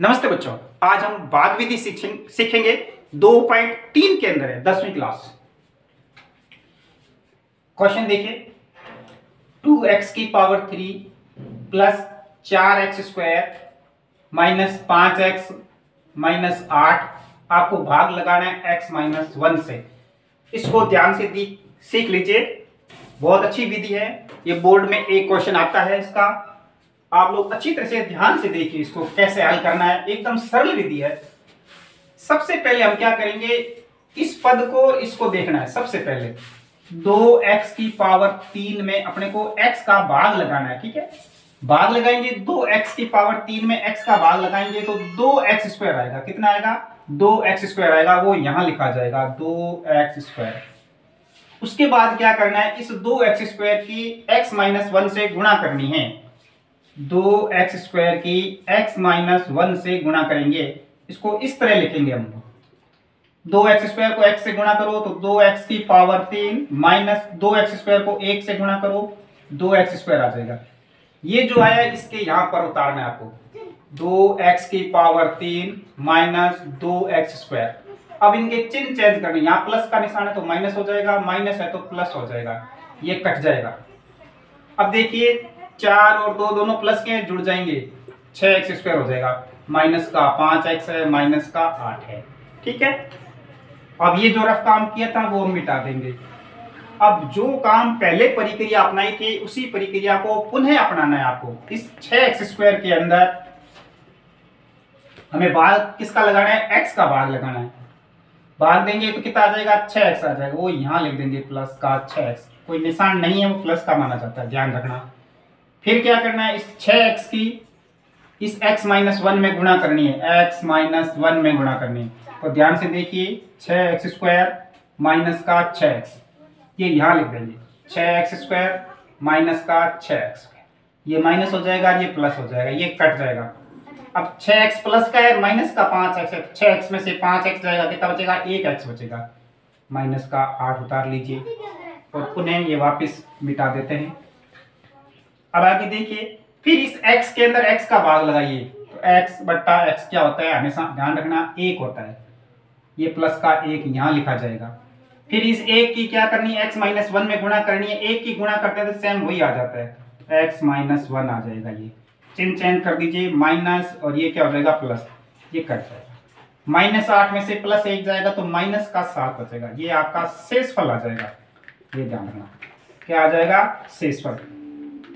नमस्ते बच्चों, आज हम भाग विधि सीखेंगे दो पॉइंट तीन के अंदर है, दसवीं क्लास। क्वेश्चन देखिए। टू एक्स की पावर थ्री प्लस चार एक्स स्क्वायर माइनस पाँच एक्स माइनस आठ, आपको भाग लगाना है एक्स माइनस वन से। इसको ध्यान से सीख लीजिए। बहुत अच्छी विधि है। ये बोर्ड में एक क्वेश्चन आता है इसका। आप लोग अच्छी तरह से ध्यान से देखिए इसको कैसे हल करना है। एकदम सरल विधि है। सबसे पहले हम क्या करेंगे, इस पद को इसको देखना है सबसे पहले। दो एक्स की पावर तीन में अपने को एक्स का भाग लगाना है, ठीक है? भाग लगाएँगे, दो एक्स की पावर तीन में एक्स का भाग लगाएँगे तो दो एक्स स्क्वायर आएगा। कितना आएगा? दो एक्स स्क्वायर आएगा, वो यहाँ लिखा जाएगा, दो एक्स स्क्वायर उसके बाद क्या करना है, इस दो एक्स स्क्वायर की एक्स माइनस वन से गुणा करनी है। दो एक्स स्क्वायर की एक्स माइनस वन से गुणा करेंगे। इसको इस तरह लिखेंगे हम। दो एक्स स्क्वायर को एक्स से गुणा करो तो दो एक्स की पावर तीन माइनस दो एक्स स्क्वायर को एक से गुणा करो, दो एक्स स्क्वायर आ जाएगा। ये जो आया इसके यहाँ पर उतारना है आपको। दो एक्स की पावर तीन माइनस दो एक्स स्क्वायर अब इनके चिन्ह चेंज करने, यहाँ प्लस का निशान है तो माइनस हो जाएगा माइनस है तो प्लस हो जाएगा। ये कट जाएगा। अब देखिए चार और दो दोनों प्लस के जुड़ जाएँगे। छह एक्स स्क्वायर हो जाएगा। माइनस का पाँच एक्स है माइनस का आठ है। ठीक है? अब ये जो रफ काम किया था, वो हम मिटा देंगे। अब जो काम पहले प्रक्रिया अपनाई थी, उसी प्रक्रिया को पुनः अपनाना है आपको। इस छह एक्स स्क्वायर के अंदर हमें भाग किसका लगाना है? एक्स का भाग लगाना है। भाग देंगे तो कितना आ जाएगा? छह एक्स आ जाएगा। वो यहाँ लिख देंगे प्लस का छह एक्स कोई निशान नहीं है, वो प्लस का माना जाता है। ध्यान रखना। फिर क्या करना है? इस छह एक्स की इस x माइनस वन में गुणा करनी है। X माइनस वन में गुणा करनी है। तो ध्यान से देखिए, छह एक्स स्क्वायर माइनस का छह एक्स ये यहाँ लिख देंगे। छह एक्स स्क्वायर माइनस का छह एक्स ये माइनस हो जाएगा ये प्लस हो जाएगा। ये कट जाएगा। अब छह एक्स प्लस का है माइनस का पाँच एक्स है। छह एक्स में से पाँच एक्स जाएगा। कितना बचेगा? एक एक्स बचेगा। माइनस का आठ उतार लीजिए। और पुनः ये वापस मिटा देते हैं। अब आगे देखिए, फिर इस x के अंदर x का भाग लगाइए। तो x बट्टा x क्या होता है? हमेशा ध्यान रखना, एक होता है। ये प्लस का एक यहाँ लिखा जाएगा। फिर इस एक की क्या करनी है? x माइनस वन में गुणा करनी है। एक की गुणा करते हैं तो सेम वही आ जाता है। x माइनस वन आ जाएगा ये। चिन्ह चेंज कर दीजिए माइनस और ये क्या हो जाएगा? प्लस ये कट जाएगा। माइनस आठ में से प्लस एक जाएगा तो माइनस का सात बचेगा। ये आपका शेष आ जाएगा। ये ध्यान रखना। क्या आ जाएगा? शेष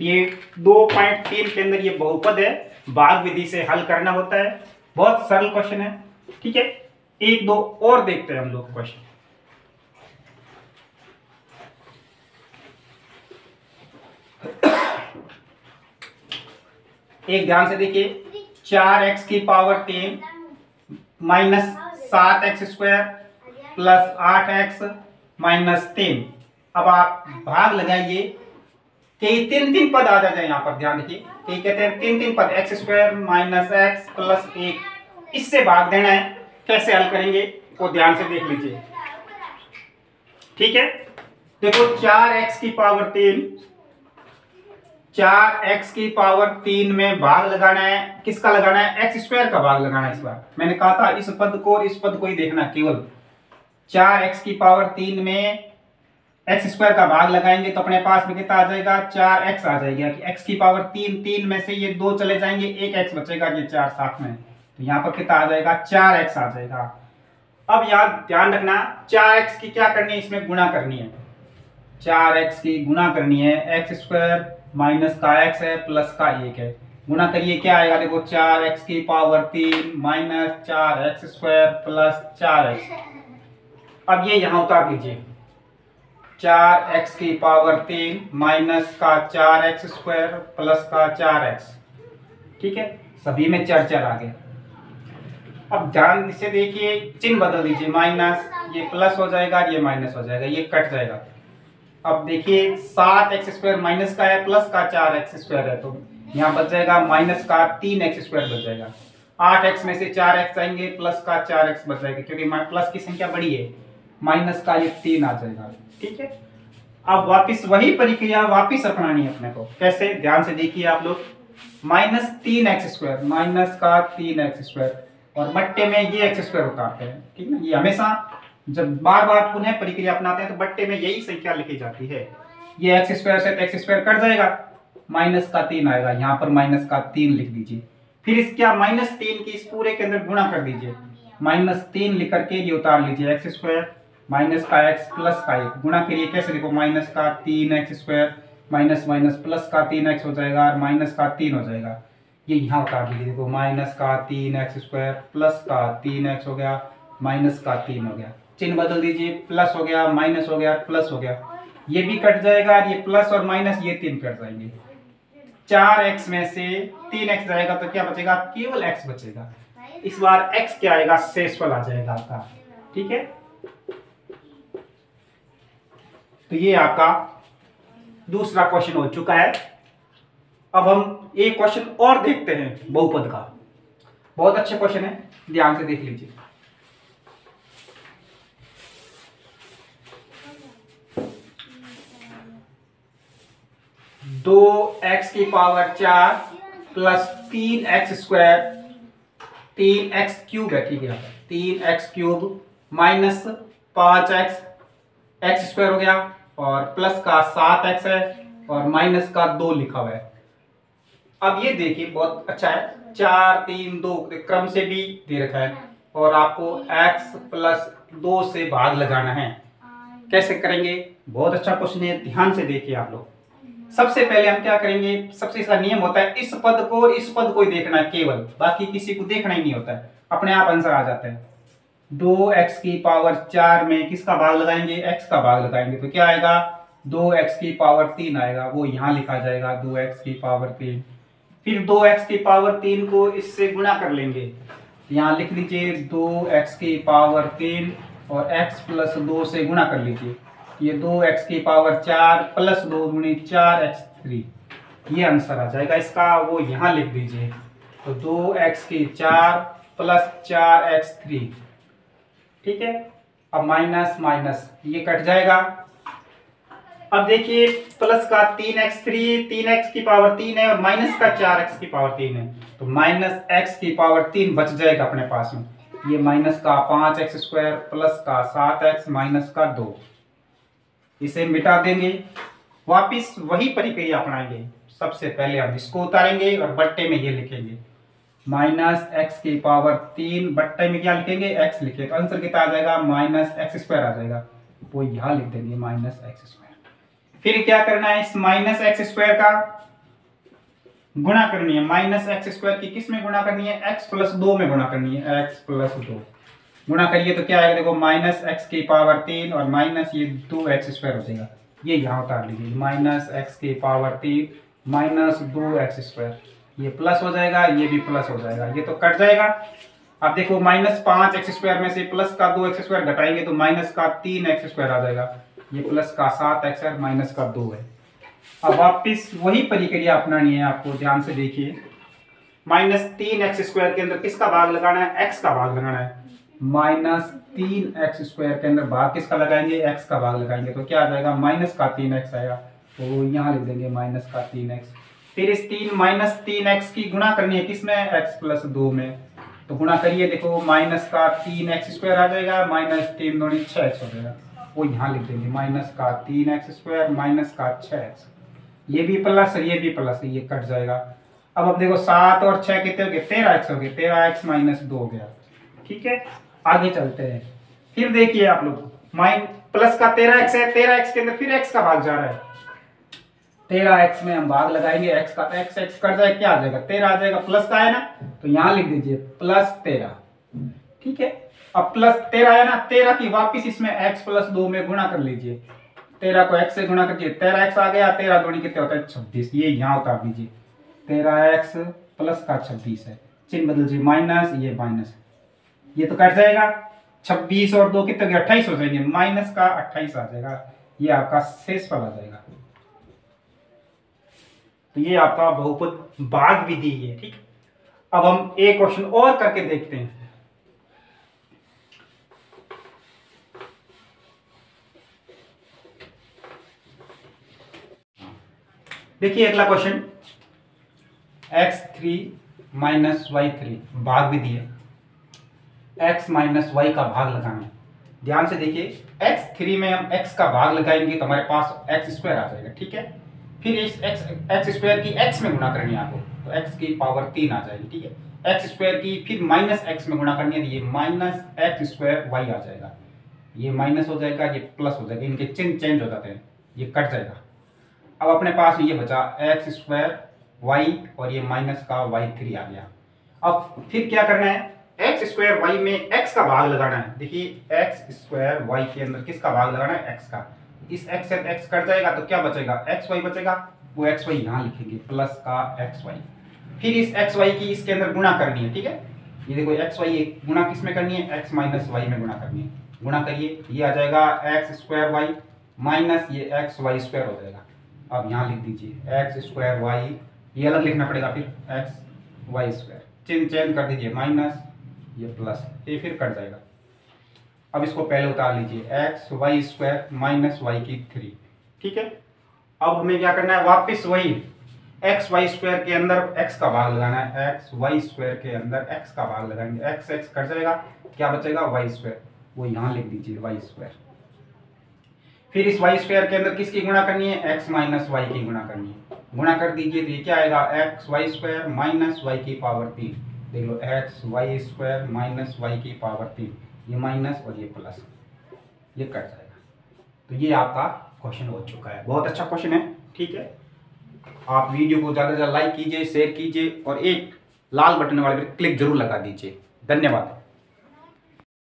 तो ये दो पॉइंट तीन के अंदर ये बहुपद है। भाग विधि से हल करना होता है। बहुत सरल क्वेश्चन है, ठीक है? एक, दो और देखते हैं हम लोग क्वेश्चन एक ध्यान से देखिए, चार एक्स की पावर तीन माइनस सात एक्स स्क्वायर प्लस आठ एक्स माइनस तीन अब आप भाग लगाइए। कि तीन तीन पद आ जाते हैं यहाँ पर, ध्यान देखिए कि कहते हैं तीन तीन पद x square minus x plus एक। इससे भाग देना है, कैसे हल करेंगे, वो ध्यान से देख लीजिए। ठीक है? देखो, चार एक्स की पावर तीन। चार एक्स की पावर तीन में भाग लगाना है। किसका लगाना है? एक्स स्क्वायर का भाग लगाना है इस बार। मैंने कहा था इस पद को इस पद को ही देखना, केवल। चार एक्स की पावर तीन में एक्स स्क्वायर का भाग लगाएँगे तो अपने पास में कितना आ जाएगा? चार एक्स आ जाएगा। कि एक्स की पावर तीन तीन में से ये दो चले जाएँगे, एक एक्स बचेगा, ये चार साथ में। तो यहाँ पर कितना आ जाएगा? चार एक्स आ जाएगा। अब यहाँ ध्यान रखना, चार एक्स की क्या करनी है? इसमें गुणा करनी है। चार एक्स की गुणा करनी है। एक्स स्क्वायर माइनस का एक्स है प्लस का एक है। गुणा करिए, क्या आएगा? देखो, चार एक्स की पावर तीन माइनस चार एक्स स्क्वायर प्लस चार एक्स अब ये यहाँ उतार लीजिए चार एक्स की पावर तीन, माइनस का चार एक्स स्क्वायर, प्लस का चार एक्स। ठीक है? सभी में चार चार आ गए। अब ध्यान से देखिए, चिन्ह बदल दीजिए। माइनस, ये प्लस हो जाएगा, ये माइनस हो जाएगा, ये कट जाएगा। अब देखिए, सात एक्स स्क्वायर माइनस का है, प्लस का चार एक्स स्क्वायर है तो यहाँ बच जाएगा, माइनस का तीन एक्स स्क्वायर बच जाएगा। आठ एक्स में से चार एक्स आएँगे, प्लस का चार एक्स बच जाएगा, क्योंकि प्लस की संख्या बड़ी है। माइनस का ये तीन आ जाएगा। ठीक है? अब वापिस वही प्रक्रिया, वापिस अपनानी है अपने को। कैसे? ध्यान से देखिए आप लोग। माइनस तीन एक्स स्क्वायर, माइनस का तीन एक्स स्क्वायर। और बट्टे में ये एक्स स्क्वायर उतारते हैं। ठीक है ये हमेशा जब बार बार पुनः प्रक्रिया अपनाते हैं तो बट्टे में यही संख्या लिखी जाती है। ये एक्स स्क्वायर से एक्स स्क्वायर कट जाएगा। माइनस का तीन आएगा। यहाँ पर माइनस का तीन लिख दीजिए। फिर इस क्या माइनस तीन की इस पूरे के अंदर गुणा कर दीजिए। माइनस तीन लिख करके ये उतार लीजिए एक्स स्क्वायर। माइनस का एक्स प्लस का एक गुणा करिए, कैसे देखो माइनस का तीन x square, minus minus plus का तीन एक्स हो जाएगा और माइनस का तीन हो जाएगा। ये यहाँ उतार दीजिए, देखो, माइनस का तीन एक्स स्क्वायर प्लस का तीन एक्स हो गया, माइनस का तीन हो गया। चिन्ह बदल दीजिए, प्लस हो गया, माइनस हो गया, प्लस हो गया। ये भी कट जाएगा और ये प्लस और माइनस, ये तीन कट जाएँगे। चार एक्स में से तीन एक्स जाएगा तो क्या बचेगा? केवल एक्स बचेगा। इस बार एक्स क्या आएगा? शेषफल आ जाएगा आपका। ठीक है? तो ये आपका दूसरा क्वेश्चन हो चुका है। अब हम एक क्वेश्चन और देखते हैं बहुपद का। बहुत अच्छे क्वेश्चन है, ध्यान से देख लीजिए। दो एक्स की पावर चार प्लस तीन एक्स स्क्वायर तीन एक्स क्यूब है, ठीक है। तीन एक्स क्यूब माइनस पाँच एक्स एक्स स्क्वायर हो गया। और प्लस का सात एक्स है और माइनस का दो लिखा हुआ है। अब ये देखिए, बहुत अच्छा है। चार, तीन, दो क्रम से भी दे रखा है और आपको x प्लस दो से भाग लगाना है। कैसे करेंगे? बहुत अच्छा क्वेश्चन है, ध्यान से देखिए आप लोग। सबसे पहले हम क्या करेंगे? सबसे इसका नियम होता है, इस पद को इस पद को ही देखना है, केवल। बाकी किसी को देखना ही नहीं होता है। अपने आप आंसर आ जाता है। दो एक्स की पावर चार में किसका भाग लगाएँगे? एक्स का भाग लगाएँगे। तो क्या आएगा? दो एक्स की पावर तीन आएगा। वो यहाँ लिखा जाएगा दो एक्स की पावर तीन। फिर दो एक्स की पावर तीन को इससे गुणा कर लेंगे। यहाँ लिख लीजिए दो एक्स की पावर तीन और एक्स प्लस दो से गुणा कर लीजिए। ये दो एक्स की पावर चार प्लस दो गुणी चार एक्स थ्री ये आंसर आ जाएगा इसका। वो यहाँ लिख दीजिए। तो दो एक्स की चार प्लस चार एक्स थ्री ठीक है? अब माइनस माइनस, ये कट जाएगा। अब देखिए, प्लस का तीन एक्स थ्री, तीन एक्स की पावर तीन है और माइनस का चार एक्स की पावर तीन है। तो माइनस एक्स की पावर तीन बच जाएगा अपने पास में। ये माइनस का पाँच एक्स स्क्वायर, प्लस का सात एक्स, माइनस का दो। इसे मिटा देंगे। वापिस वही प्रक्रिया अपनाएँगे। सबसे पहले हम इसको उतारेंगे और बट्टे में ये लिखेंगे। माइनस एक्स की पावर तीन बट्टे में क्या लिखेंगे? एक्स लिखे तो आंसर कितना आ जाएगा? माइनस एक्स स्क्वायर आ जाएगा। वो यहाँ लिख देंगे माइनस एक्स स्क्वायर। फिर क्या करना है इस माइनस एक्स स्क्वायर का? गुणा करनी है। माइनस एक्स स्क्वायर की किसमें गुणा करनी है? एक्स प्लस दो में गुणा करनी है। एक्स प्लस दो। गुणा करिए तो क्या आएगा? देखो, माइनस एक्स की पावर तीन और माइनस ये दो एक्स स्क्वायर हो जाएगा। ये यहाँ उतार लीजिए। माइनस एक्स की पावर तीन, माइनस दो एक्स स्क्वायर। ये प्लस हो जाएगा, ये भी प्लस हो जाएगा। ये तो कट जाएगा। अब देखो माइनस पाँच एक्स स्क्वायर में से प्लस का दो एक्स स्क्वायर घटाएँगे तो माइनस का तीन एक्स स्क्वायर आ जाएगा। ये प्लस का सात एक्स है माइनस का दो है। अब वापिस वही प्रक्रिया अपनानी है, आपको ध्यान से देखिए। माइनस तीन एक्स स्क्वायर के अंदर किसका भाग लगाना है? एक्स का भाग लगाना है। माइनस तीन एक्स स्क्वायर के अंदर भाग किसका लगाएँगे? एक्स का भाग लगाएँगे। तो क्या आ जाएगा? माइनस का तीन एक्स आएगा। तो यहाँ लिख देंगे माइनस का तीन एक्स फिर इस तीन माइनस तीन एक्स की गुणा करनी है किसमें एक्स प्लस दो में। तो गुणा करिए, देखो, माइनस का तीन एक्स स्क्वायर आ जाएगा, माइनस तीन दो छह एक्स हो जाएगा। वो यहाँ लिख देंगे, माइनस का तीन एक्स स्क्वायर, माइनस का छः एक्स। ये भी प्लस ये भी प्लस ये कट जाएगा। अब अब देखो, सात और छः कितने हो गए? तेरह एक्स हो गए, तेरह एक्स माइनस दो हो गया। ठीक है, आगे चलते हैं। फिर देखिए आप लोग, माइन, प्लस का तेरह एक्स है, तेरह एक्स के अंदर फिर एक्स का भाग जा रहा है। तेरह एक्स में हम भाग लगाएँगे एक्स का एक्स एक्स कट जाए, क्या आ जाएगा? तेरह आ जाएगा प्लस का है ना? तो यहाँ लिख दीजिए प्लस तेरह ठीक है? अब प्लस तेरह है ना तेरह की वापिस इसमें एक्स प्लस दो में गुणा कर लीजिए। तेरह को एक्स से गुणा कर दीजिए तेरह एक्स आ गया तेरह गुणी कितने होता है? छब्बीस। ये यहाँ उतार दीजिए। तेरह एक्स प्लस का छब्बीस है। चिन्ह बदल दीजिए माइनस ये माइनस ये तो कट जाएगा। छब्बीस और दो कितने अट्ठाईस हो जाएँगे। माइनस का अट्ठाईस आ जाएगा। ये आपका शेष फल आ जाएगा। तो ये आपका बहुपद भाग विधि है ठीक? अब हम एक क्वेश्चन और करके देखते हैं। देखिए अगला question x three minus y three भाग भी दिए एक्स माइनस वाई का भाग लगाना है। ध्यान से देखिए एक्स थ्री में हम एक्स का भाग लगाएँगे तो हमारे पास एक्स स्क्वायर आ जाएगा, ठीक है? फिर इस एक्स एक्स स्क्वायर की एक्स में गुणा करनी है आपको। तो एक्स की पावर तीन आ जाएगी, ठीक है? एक्स स्क्वायर की फिर माइनस एक्स में गुणा करनी है तो ये माइनस एक्स स्क्वायर वाई आ जाएगा। ये माइनस हो जाएगा, ये प्लस हो जाएगा। इनके चिन्ह चेंज हो जाते हैं, ये कट जाएगा। अब अपने पास ये बचा एक्स स्क्वायर वाई और ये माइनस का वाई थ्री आ गया। अब फिर क्या करना है? एक्स स्क्वायर वाई में एक्स का भाग लगाना है। देखिए एक्स स्क्वायर वाई के अंदर किसका भाग लगाना है? एक्स का। इस एक्स से एक्स कट जाएगा तो क्या बचेगा? एक्स वाई बचेगा। वो एक्स वाई यहाँ लिखेंगे प्लस का एक्स वाई फिर इस एक्स वाई की इसके अंदर गुणा करनी है, ठीक है? ये देखो एक्स वाई एक गुणा किसमें करनी है? एक्स माइनस वाई में गुणा करनी है। गुणा करिए, ये आ जाएगा एक्स स्क्वायर वाई माइनस ये एक्स वाई स्क्वायर हो जाएगा। अब यहाँ लिख दीजिए एक्स स्क्वायर वाई ये अलग लिखना पड़ेगा फिर x y square change change कर दीजिए माइनस ये प्लस ये फिर कट जाएगा। अब इसको पहले उतार लीजिए। X y square minus y की थ्री ठीक है? अब हमें क्या करना है? वापस वही एक्स वाई स्क्वायर के अंदर एक्स का भाग लगाना है। एक्स वाई स्क्वायर के अंदर एक्स का भाग लगाएँगे। एक्स एक्स कट जाएगा। क्या बचेगा? वाई स्क्वायर वो यहाँ लिख दीजिए वाई स्क्वायर फिर इस वाई स्क्वायर के अंदर किसकी गुणा करनी है? एक्स माइनस वाई की गुणा करनी है। गुणा कर दीजिए तो ये क्या आएगा? X y square minus y की पावर तीन। देख लो x y square minus y की पावर तीन। ये माइनस और ये प्लस ये कट जाएगा। तो ये आपका क्वेश्चन हो चुका है। बहुत अच्छा क्वेश्चन है। ठीक है? आप वीडियो को ज़्यादा से ज़्यादा लाइक कीजिए शेयर कीजिए और एक लाल बटन वाले पर क्लिक ज़रूर लगा दीजिए। धन्यवाद।